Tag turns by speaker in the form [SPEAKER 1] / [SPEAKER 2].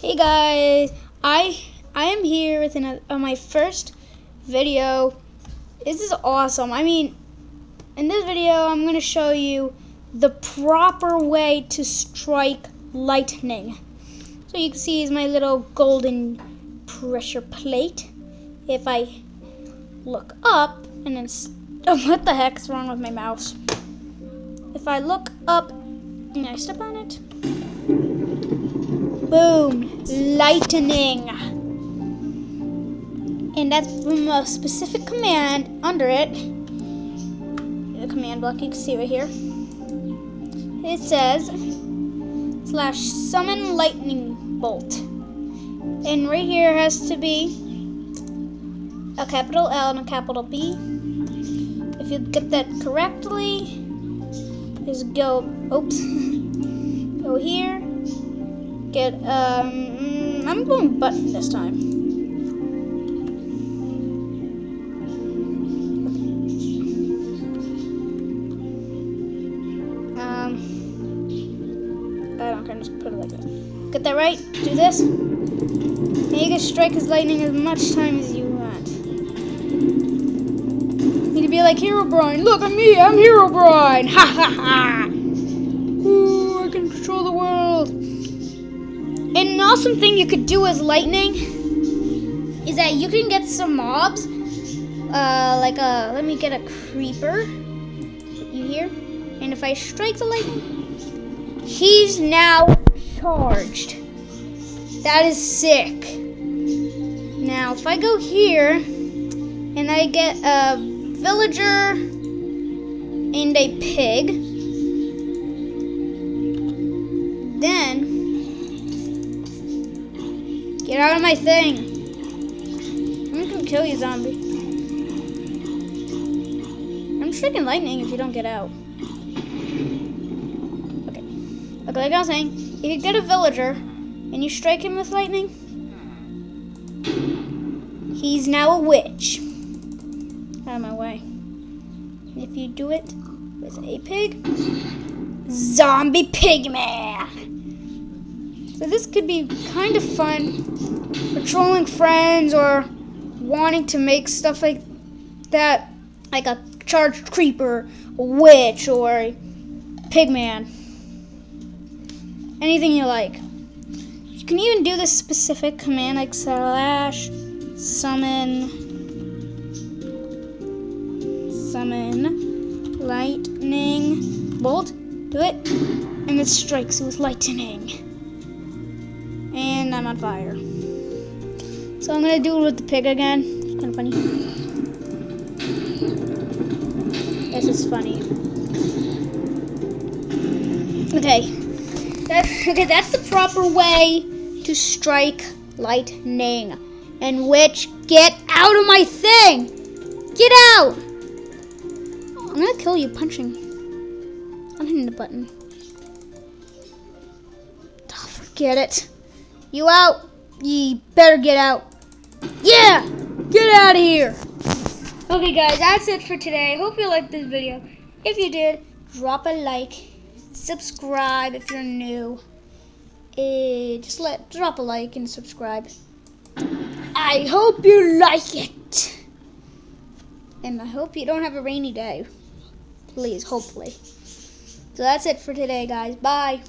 [SPEAKER 1] Hey guys, I I am here with an, uh, my first video. This is awesome. I mean, in this video, I'm going to show you the proper way to strike lightning. So you can see is my little golden pressure plate. If I look up and then oh, what the heck's wrong with my mouse? If I look up and I step on it, Boom. Lightning. And that's from a specific command under it. The command block you can see right here. It says slash summon lightning bolt. And right here has to be a capital L and a capital B. If you get that correctly, just go, oops, go here get, um, mm, I'm going button this time. Um, I don't care, just put it like this. Get that right, do this. And you can strike his lightning as much time as you want. You can be like Herobrine, look at me, I'm Herobrine! Ha ha ha! Ooh, I can control the world! And an awesome thing you could do as lightning is that you can get some mobs, uh, like a, let me get a creeper, you hear? And if I strike the lightning, he's now charged. That is sick. Now, if I go here, and I get a villager and a pig, then Get out of my thing. I'm gonna kill you, zombie. I'm striking lightning if you don't get out. Okay. Okay, like I was saying, if you get a villager and you strike him with lightning, he's now a witch. Out of my way. If you do it with a pig, zombie pigman. So this could be kind of fun Patrolling friends or wanting to make stuff like that, like a charged creeper, a witch, or a pigman. Anything you like. You can even do this specific command like slash summon summon lightning bolt. Do it, and it strikes with lightning on fire. So I'm gonna do it with the pig again. It's kind of funny. This is funny. Okay. That's, okay, that's the proper way to strike lightning. And which, get out of my thing! Get out! I'm gonna kill you punching. I'm hitting the button. Oh, forget it. You out? Ye better get out. Yeah! Get out of here! Okay, guys, that's it for today. Hope you liked this video. If you did, drop a like, subscribe if you're new. Uh, just let drop a like and subscribe. I hope you like it. And I hope you don't have a rainy day. Please, hopefully. So that's it for today, guys. Bye.